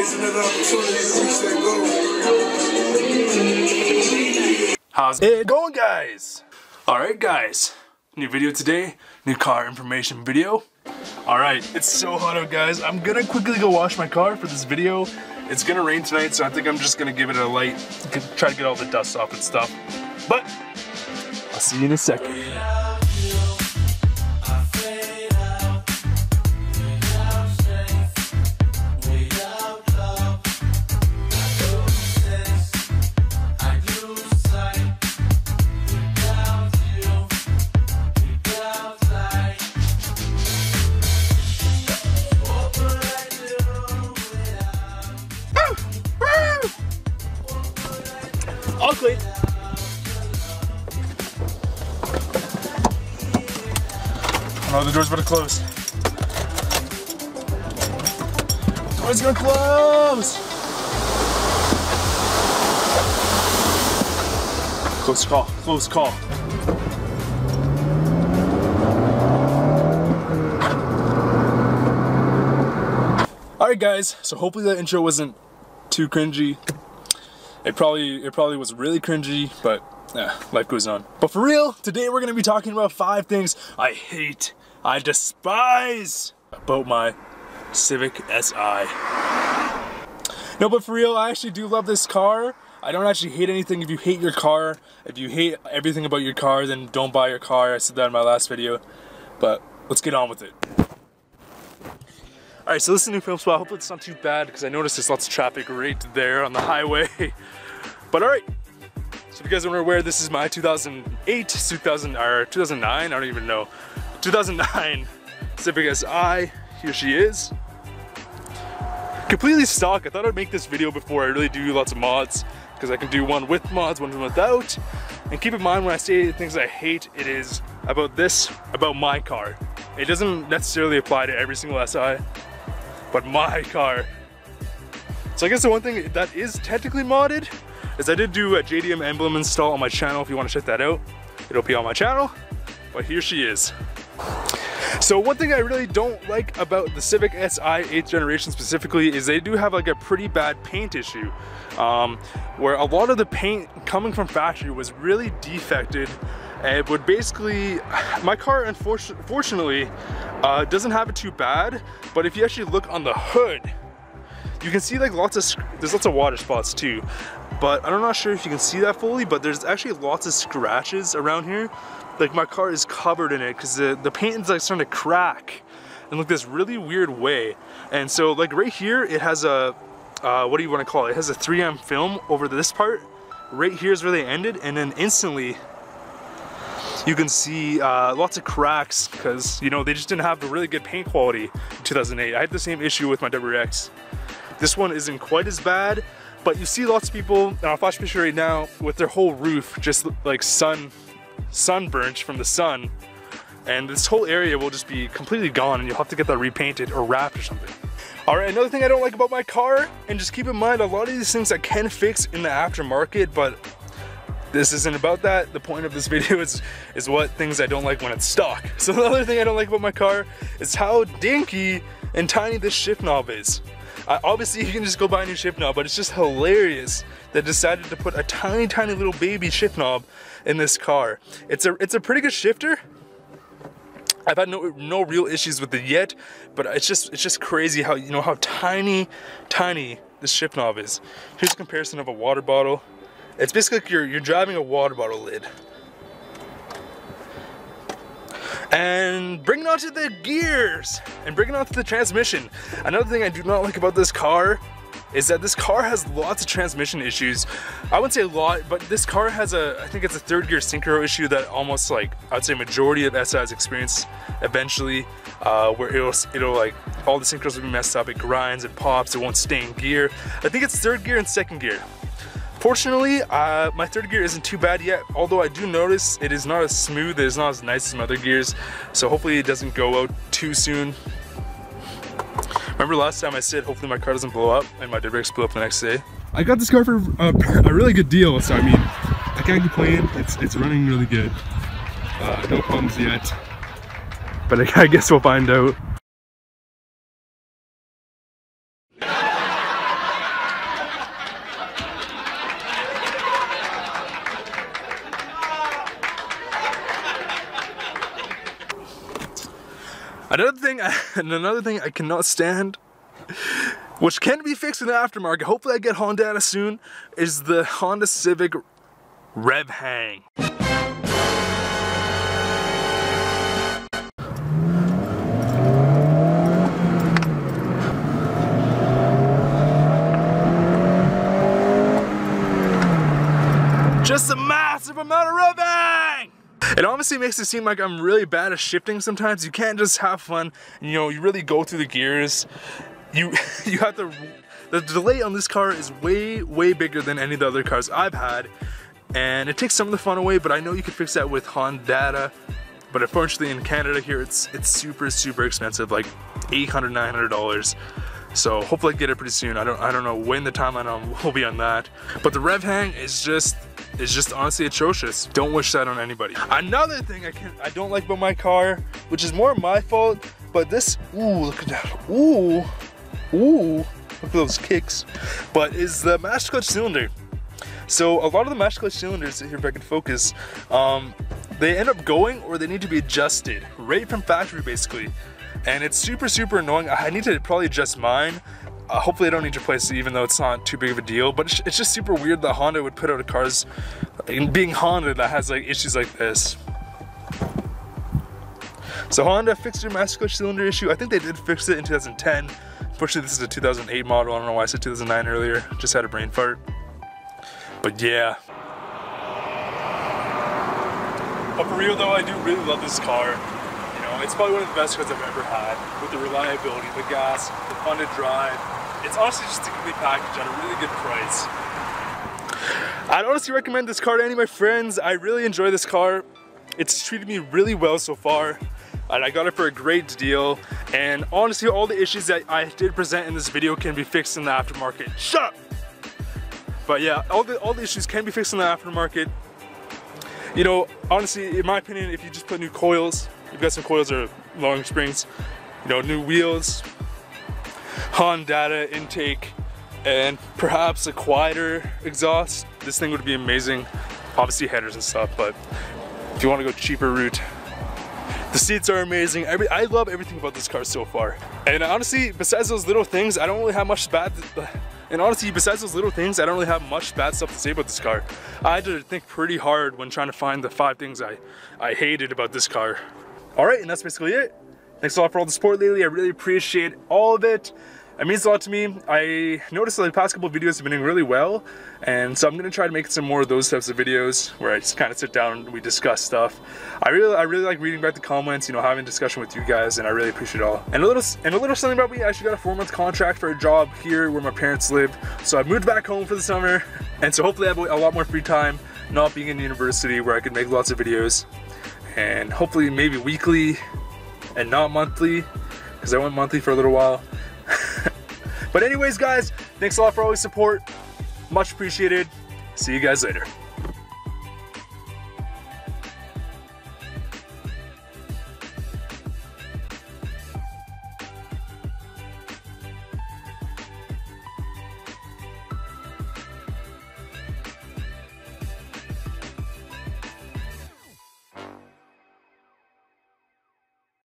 days, another opportunity to reach that goal. How's it going, guys? Alright, guys. New video today, new car information video. Alright, it's so hot out, guys. I'm gonna quickly go wash my car for this video. It's gonna rain tonight, so I think I'm just gonna give it a light, try to get all the dust off and stuff. But, I'll see you in a second. Oh, the door's about to close. Door's gonna close. Close call, close call. Alright guys, so hopefully that intro wasn't too cringy. It probably it probably was really cringy, but yeah, life goes on. But for real, today we're gonna be talking about five things I hate, I despise about my Civic Si. No, but for real, I actually do love this car. I don't actually hate anything. If you hate your car, if you hate everything about your car, then don't buy your car. I said that in my last video. But let's get on with it. Alright, so this is new film spot. I hope it's not too bad because I noticed there's lots of traffic right there on the highway. but alright, so if you guys are aware, this is my 2008, 2000, or 2009, I don't even know, 2009 Civic Si. Here she is. Completely stock. I thought I'd make this video before I really do lots of mods because I can do one with mods, one without. And keep in mind when I say things I hate, it is about this, about my car. It doesn't necessarily apply to every single SI, but my car. So I guess the one thing that is technically modded is I did do a JDM emblem install on my channel if you want to check that out. It'll be on my channel, but here she is. So one thing I really don't like about the Civic Si 8th generation specifically is they do have like a pretty bad paint issue um, where a lot of the paint coming from factory was really defected and would basically, my car unfortunately uh, doesn't have it too bad, but if you actually look on the hood, you can see like lots of, there's lots of water spots too, but I'm not sure if you can see that fully, but there's actually lots of scratches around here like my car is covered in it because the, the paint is like starting to crack and look this really weird way. And so like right here, it has a, uh, what do you want to call it? It has a 3M film over this part. Right here is where they ended and then instantly you can see uh, lots of cracks because you know they just didn't have the really good paint quality in 2008. I had the same issue with my WRX. This one isn't quite as bad, but you see lots of people, and I'll flash picture right now, with their whole roof just like sun sunburnt from the sun and this whole area will just be completely gone and you'll have to get that repainted or wrapped or something. All right, another thing I don't like about my car, and just keep in mind a lot of these things I can fix in the aftermarket, but this isn't about that. The point of this video is, is what things I don't like when it's stock. So the other thing I don't like about my car is how dinky and tiny this shift knob is. Obviously you can just go buy a new shift knob, but it's just hilarious that decided to put a tiny, tiny little baby shift knob in this car. It's a, it's a pretty good shifter. I've had no, no real issues with it yet, but it's just, it's just crazy how, you know, how tiny, tiny this shift knob is. Here's a comparison of a water bottle. It's basically like you're, you're driving a water bottle lid. And bringing on to the gears and bringing on to the transmission. Another thing I do not like about this car is that this car has lots of transmission issues. I wouldn't say a lot, but this car has a, I think it's a third gear synchro issue that almost like, I'd say majority of SIs experience eventually, uh, where it'll, it'll like, all the synchros will be messed up, it grinds, it pops, it won't stay in gear. I think it's third gear and second gear. Fortunately, uh, my third gear isn't too bad yet, although I do notice it is not as smooth, it is not as nice as my other gears, so hopefully it doesn't go out too soon. Remember last time I said hopefully my car doesn't blow up and my brakes blew up the next day? I got this car for a, a, really good deal, so I mean, I can't complain, it's, it's running really good. Uh, no problems yet, but I guess we'll find out. Another thing, another thing I cannot stand, which can be fixed in the aftermarket, hopefully I get Hondata soon, is the Honda Civic rev hang. Just a massive amount of revving! It obviously makes it seem like I'm really bad at shifting sometimes. You can't just have fun, you know, you really go through the gears. You you have to, the delay on this car is way, way bigger than any of the other cars I've had. And it takes some of the fun away, but I know you can fix that with Hondata. But unfortunately in Canada here, it's it's super, super expensive, like $800, $900. So hopefully I get it pretty soon. I don't I don't know when the timeline will be on that. But the rev hang is just is just honestly atrocious. Don't wish that on anybody. Another thing I can I don't like about my car, which is more my fault, but this ooh look at that. Ooh. Ooh. Look at those kicks. But is the master clutch cylinder. So a lot of the master clutch cylinders, here if I can focus, um, they end up going or they need to be adjusted right from factory basically. And it's super super annoying. I need to probably adjust mine. Uh, hopefully I don't need to replace it even though it's not too big of a deal. But it's, it's just super weird that Honda would put out a cars being Honda that has like issues like this. So Honda fixed their master clutch cylinder issue. I think they did fix it in 2010 unfortunately this is a 2008 model. I don't know why I said 2009 earlier. Just had a brain fart. But yeah but for real though I do really love this car You know, it's probably one of the best cars I've ever had with the reliability, the gas, the fun to drive. It's honestly just a complete package at a really good price. I'd honestly recommend this car to any of my friends. I really enjoy this car. It's treated me really well so far. And I got it for a great deal. And honestly, all the issues that I did present in this video can be fixed in the aftermarket. Shut up! But yeah, all the, all the issues can be fixed in the aftermarket. You know, honestly, in my opinion, if you just put new coils, You've got some coils or long springs, you know, new wheels, Honda intake, and perhaps a quieter exhaust. This thing would be amazing. Obviously headers and stuff, but if you want to go cheaper route, the seats are amazing. Every, I love everything about this car so far. And honestly, besides those little things, I don't really have much bad, and honestly, besides those little things, I don't really have much bad stuff to say about this car. I had to think pretty hard when trying to find the five things I, I hated about this car. All right, and that's basically it. Thanks a lot for all the support lately. I really appreciate all of it. It means a lot to me. I noticed that the past couple videos have been doing really well, and so I'm gonna try to make some more of those types of videos where I just kind of sit down and we discuss stuff. I really, I really like reading back the comments, you know, having discussion with you guys, and I really appreciate it all. And a little, and a little something about me. I actually got a four-month contract for a job here where my parents live, so I moved back home for the summer, and so hopefully I have a lot more free time, not being in university where I can make lots of videos and hopefully maybe weekly and not monthly because I went monthly for a little while. But anyways guys, thanks a lot for all your support. Much appreciated. See you guys later.